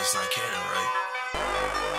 It's not canon, right?